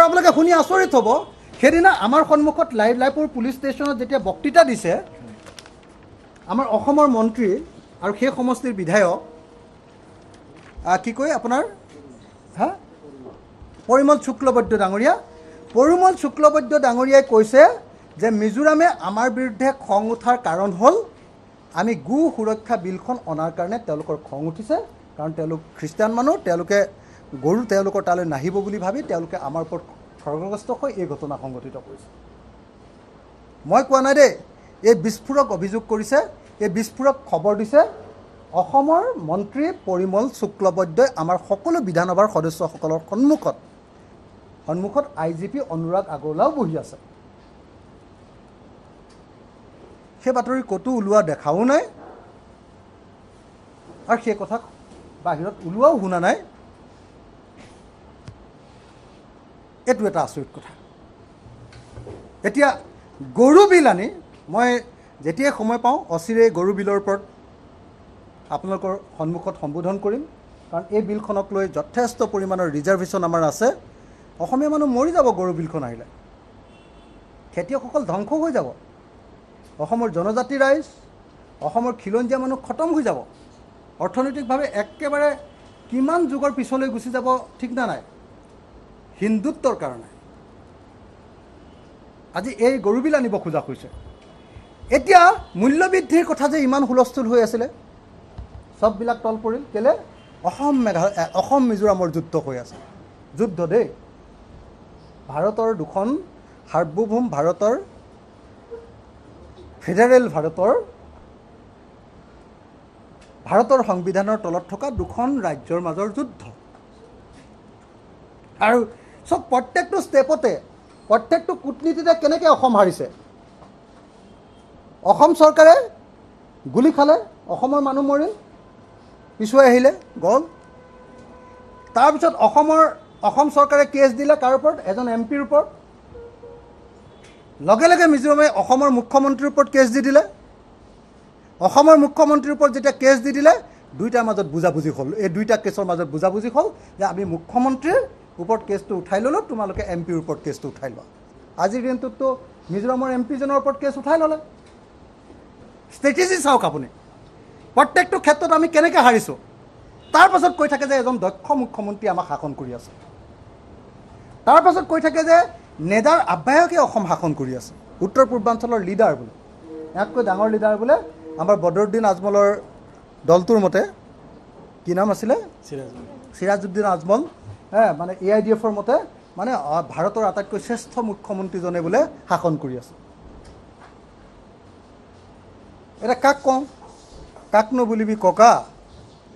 আৰু আপোনালোকে শুনি আচৰিত হ'ব সেইদিনা আমাৰ সন্মুখত লাই লাইপুৰ পুলিচ ষ্টেচনত যেতিয়া বক্তৃতা দিছে আমাৰ অসমৰ মন্ত্ৰী আৰু সেই সমষ্টিৰ বিধায়ক কি কয় আপোনাৰ? হা? পৰিমল শুক্লবৈদ্য ডাঙৰীয়া। পৰিমল শুক্লবৈদ্য ডাঙৰীয়াই কৈছে যে মিজোৰামে আমাৰ বিৰুদ্ধে খং উঠাৰ কাৰণ হ'ল আমি গো সুৰক্ষা বিলখন অনাৰ কাৰণে তেওঁলোকৰ খং উঠিছে কাৰণ তেওঁলোক খ্ৰীষ্টান মানুহ তেওঁলোকে গৰু তেওঁলোকৰ তালৈ নাহিব বুলি ভাবি তেওঁলোকে আমাৰ ওপৰত খৰ্গগ্ৰস্ত হৈ এই ঘটনা সংঘটিত কৰিছে। মই কোৱা নাই দেই এই বিস্ফোৰক অভিযোগ কৰিছে এই বিস্ফোৰক খবৰ দিছে অসমৰ মন্ত্ৰী পৰিমল শুক্লবৈদ্যই আমাৰ সকলো বিধানসভাৰ সদস্যসকলৰ সন্মুখত। সন্মুখত আই জি পি অনুৰাগ আগৰৱালাও বহি আছে। সেই বাতৰি ক'তো ওলোৱা দেখাও নাই। আৰু সেই কথা বাহিৰত ওলোৱাও শুনা নাই। এইটো এটা আচৰিত কথা। এতিয়া গৰু বিল আনি মই যেতিয়াই সময় পাওঁ অচিৰেই গৰু বিলৰ ওপৰত আপোনালোকৰ সন্মুখত সম্বোধন কৰিম। কাৰণ এই বিলখনক লৈ যথেষ্ট পৰিমাণৰ ৰিজাৰ্ভেশ্যন আমাৰ আছে। অসমীয়া মানুহ মৰি যাব গৰু বিলখন আহিলে। খেতিয়কসকল ধ্বংস হৈ যাব। অসমৰ জনজাতি ৰাইজ অসমৰ খিলঞ্জীয়া মানুহ খতম হৈ যাব। অৰ্থনৈতিকভাৱে একেবাৰে কিমান যুগৰ পিছলৈ গুচি যাব ঠিক না নাই। হিন্দুত্বৰ কাৰণে। আজি এই গৰু বিল আনিব খোজা হৈছে এতিয়া মূল্যবৃদ্ধিৰ কথা যে ইমান হুলস্থুল হৈ আছিলে চববিলাক তল পৰিল। কেলে? অসম মেঘালয় অসম মিজোৰামৰ যুদ্ধ হৈ আছে। যুদ্ধ দেই। ভাৰতৰ দুখন সাৰ্বভৌম ভাৰতৰ ফেডাৰেল ভাৰতৰ ভাৰতৰ সংবিধানৰ তলত থকা দুখন ৰাজ্যৰ মাজৰ যুদ্ধ। আৰু চব প্ৰত্যেকটো ষ্টেপতে প্ৰত্যেকটো কূটনীতিতে কেনেকৈ অসম হাৰিছে? অসম চৰকাৰে গুলী খালে অসমৰ মানুহ মৰিল পিছুৱাই আহিলে গ'ল। তাৰপিছত অসমৰ অসম চৰকাৰে কেছ দিলে কাৰ ওপৰত এজন এম পিৰ ওপৰত। লগে লগে মিজোৰামে অসমৰ মুখ্যমন্ত্ৰীৰ ওপৰত কেছ দি দিলে। অসমৰ মুখ্যমন্ত্ৰীৰ ওপৰত যেতিয়া কেছ দি দিলে দুইটাৰ মাজত বুজাবুজি হ'ল। এই দুইটা কেছৰ মাজত বুজাবুজি হ'ল যে আমি মুখ্যমন্ত্ৰীৰ ওপৰত কেছটো উঠাই ল'লোঁ তোমালোকে এম পিৰ ওপৰত কেছটো উঠাই লোৱা। আজিৰ দিনটোততো মিজোৰামৰ এম পিজনৰ ওপৰত কেছ উঠাই ল'লে। ষ্ট্ৰেটেজি চাওক আপুনি। প্ৰত্যেকটো ক্ষেত্ৰত আমি কেনেকৈ হাৰিছোঁ? তাৰ পাছত কৈ থাকে যে এজন দক্ষ মুখ্যমন্ত্ৰী আমাক শাসন কৰি আছে। তাৰ পাছত কৈ থাকে যে নেডাৰ আহ্বায়কে অসম শাসন কৰি আছে। উত্তৰ পূৰ্বাঞ্চলৰ লিডাৰ বোলে। ইয়াতকৈ ডাঙৰ লিডাৰ বোলে আমাৰ বদৰুদ্দিন আজমলৰ দলটোৰ মতে। কি নাম আছিলে? চিৰাজুদ্দিন আজমল। মানে এ আই ডি এফৰ মতে মানে ভাৰতৰ আটাইতকৈ শ্ৰেষ্ঠ মুখ্যমন্ত্ৰীজনে বোলে শাসন কৰি আছে। এতিয়া কাক কওঁ? কাকনো বুলিবি ককা?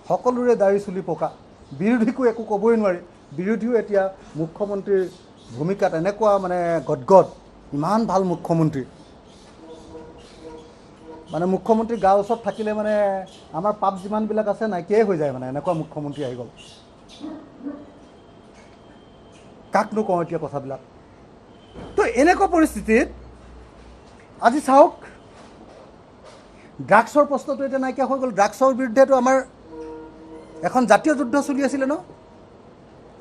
সকলোৰে দাড়ি চুলি পকা। বিৰোধীকো একো ক'বই নোৱাৰি। বিৰোধীও এতিয়া মুখ্যমন্ত্ৰীৰ ভূমিকাত এনেকুৱা মানে গদগদ। ইমান ভাল মুখ্যমন্ত্ৰী। মানে মুখ্যমন্ত্ৰী গাঁৱৰ ওচৰত থাকিলে মানে আমাৰ পাপ যিমানবিলাক আছে নাইকিয়াই হৈ যায় মানে এনেকুৱা মুখ্যমন্ত্ৰী আহি গ'ল। কাকনো কওঁ এতিয়া কথাবিলাক। তো এনেকুৱা পৰিস্থিতিত আজি চাওক ড্ৰাগছৰ প্ৰশ্নটো এতিয়া নাইকিয়া হৈ গ'ল। ড্ৰাগছৰ বিৰুদ্ধেতো আমাৰ এখন জাতীয় যুদ্ধ চলি আছিলে ন?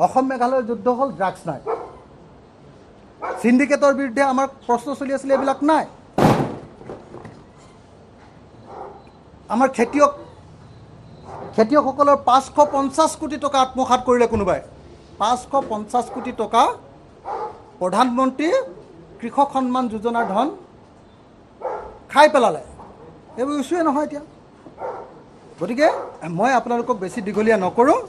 অসম মেঘালয়ৰ যুদ্ধ হ'ল ড্ৰাগছ নাই। চিণ্ডিকেটৰ বিৰুদ্ধে আমাৰ প্ৰশ্ন চলি আছিলে এইবিলাক নাই। আমাৰ খেতিয়ক খেতিয়কসকলৰ পাঁচশ পঞ্চাছ কোটি টকা আত্মসাত কৰিলে কোনোবাই। পাঁচশ পঞ্চাছ কোটি টকা প্ৰধানমন্ত্ৰী কৃষক সন্মান যোজনাৰ ধন খাই পেলালে। এইবোৰ ইছ্যুৱে নহয় এতিয়া। গতিকে মই আপোনালোকক বেছি দীঘলীয়া নকৰোঁ।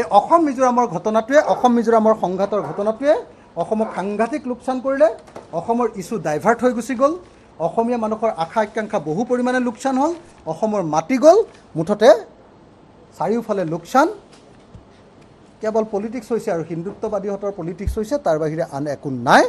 এই অসম মিজোৰামৰ ঘটনাটোৱে অসম মিজোৰামৰ সংঘাতৰ ঘটনাটোৱে অসমক সাংঘাতিক লোকচান কৰিলে। অসমৰ ইছ্যু ডাইভাৰ্ট হৈ গুচি গ'ল। অসমীয়া মানুহৰ আশা আকাংক্ষা বহু পৰিমাণে লোকচান হ'ল। অসমৰ মাটি গ'ল। মুঠতে চাৰিওফালে লোকচান। কেৱল পলিটিক্স হৈছে আৰু হিন্দুত্ববাদীহঁতৰ পলিটিক্স হৈছে তাৰ বাহিৰে আন একো নাই।